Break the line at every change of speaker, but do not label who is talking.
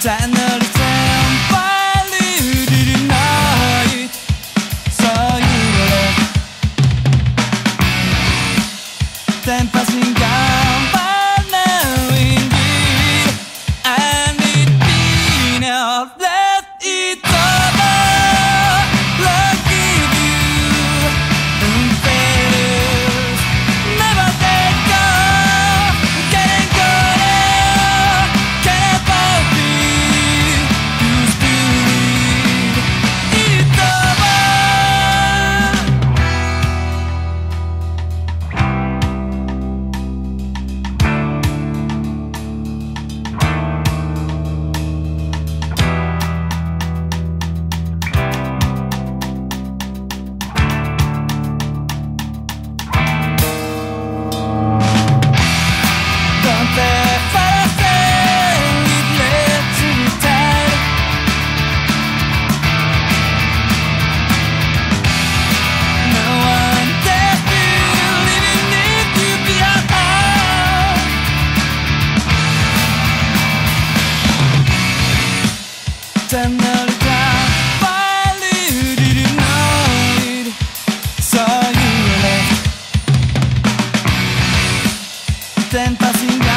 在那里。tenta singar